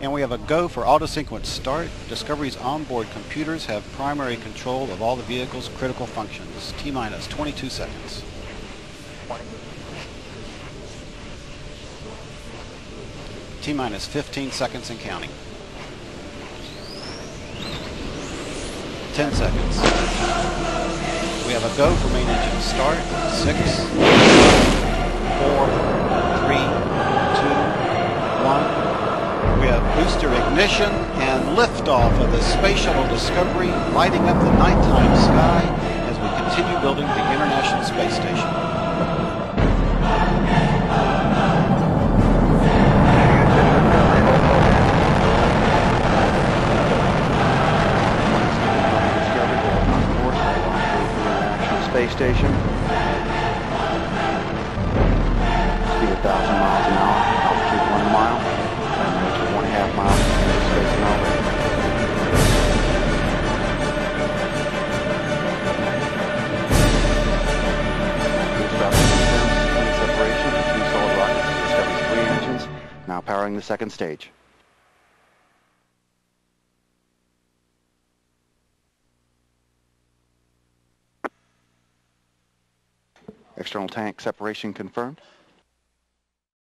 And we have a go for auto sequence start. Discovery's onboard computers have primary control of all the vehicle's critical functions. T minus 22 seconds. T minus 15 seconds and counting. 10 seconds. We have a go for main engine start. 6. Booster ignition and liftoff of the Space Shuttle Discovery lighting up the nighttime sky as we continue building the International Space Station. Space Station. Now powering the second stage. External tank separation confirmed.